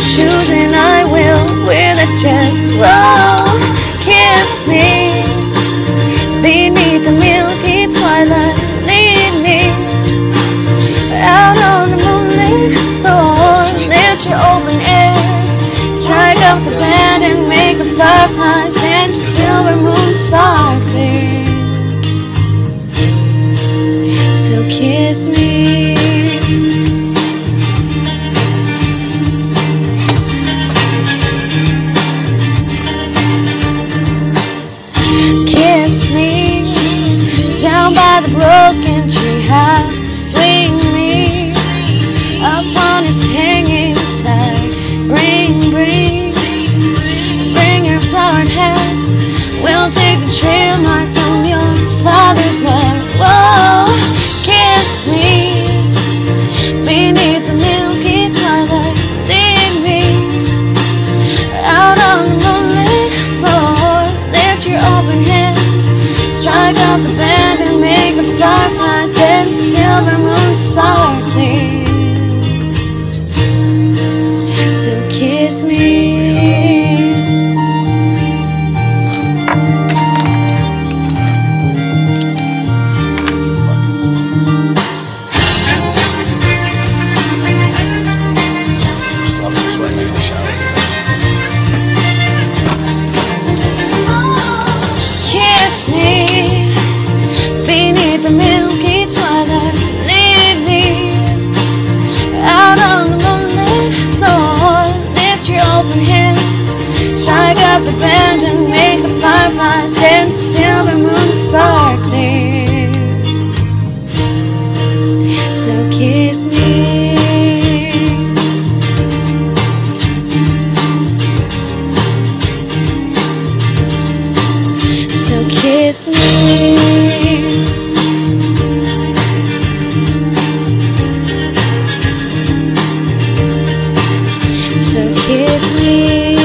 shoes and I will wear the dress. Whoa, kiss me beneath the milky twilight. Lead me out on the moonlit floor. Lift your open air, strike up the band and make the fireflies and silver moon sparkling. Broken tree house. Silver moon sparkling. So kiss me. up the bend and make the fireflies dance till the moon sparkling. So kiss me. So kiss me. So kiss me.